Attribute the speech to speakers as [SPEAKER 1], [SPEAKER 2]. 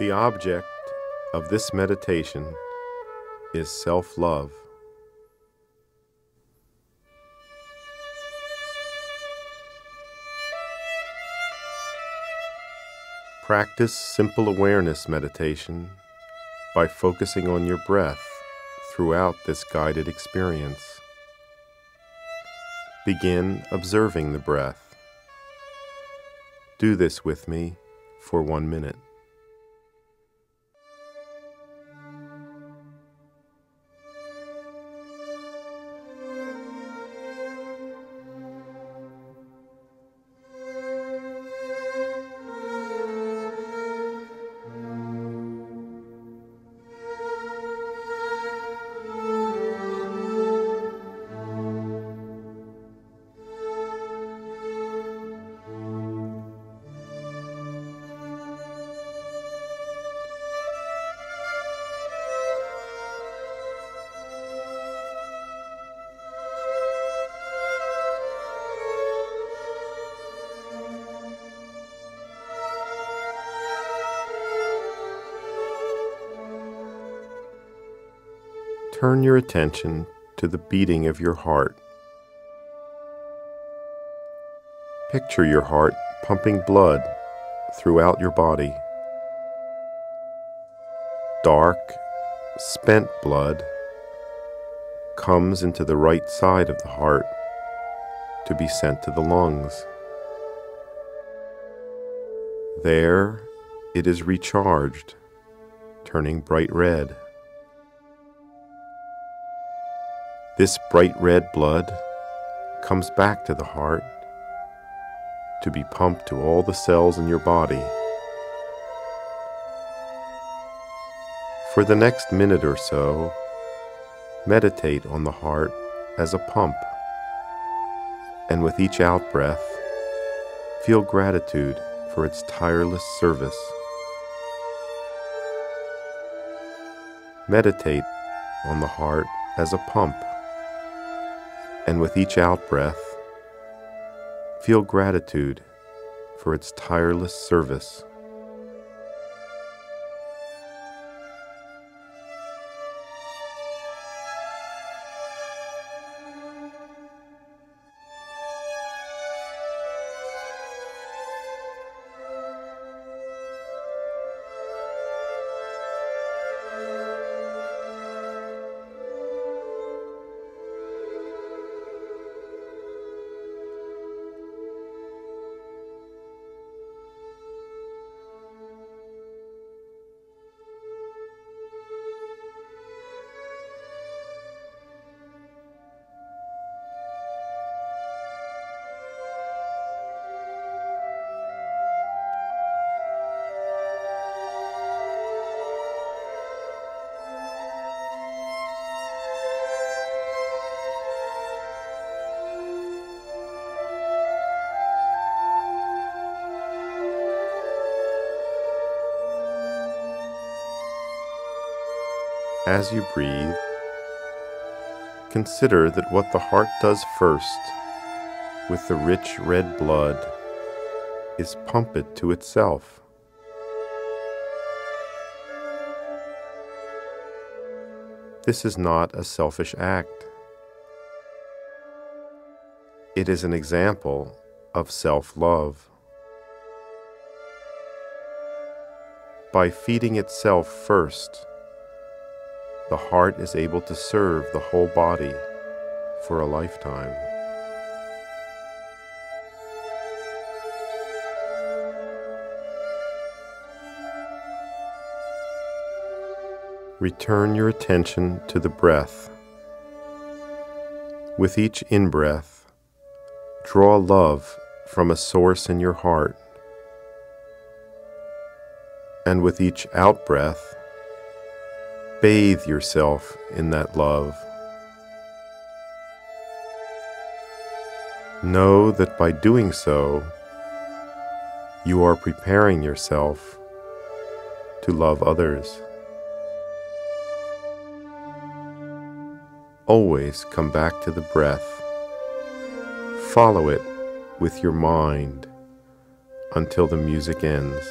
[SPEAKER 1] The object of this meditation is self love. Practice simple awareness meditation by focusing on your breath throughout this guided experience. Begin observing the breath. Do this with me for one minute. Turn your attention to the beating of your heart. Picture your heart pumping blood throughout your body. Dark, spent blood comes into the right side of the heart to be sent to the lungs. There it is recharged, turning bright red. This bright red blood comes back to the heart to be pumped to all the cells in your body. For the next minute or so, meditate on the heart as a pump, and with each out breath, feel gratitude for its tireless service. Meditate on the heart as a pump and with each out breath, feel gratitude for its tireless service. As you breathe, consider that what the heart does first with the rich red blood is pump it to itself. This is not a selfish act. It is an example of self love. By feeding itself first, the heart is able to serve the whole body for a lifetime. Return your attention to the breath. With each in breath, draw love from a source in your heart. And with each out breath, Bathe yourself in that love. Know that by doing so, you are preparing yourself to love others. Always come back to the breath. Follow it with your mind until the music ends.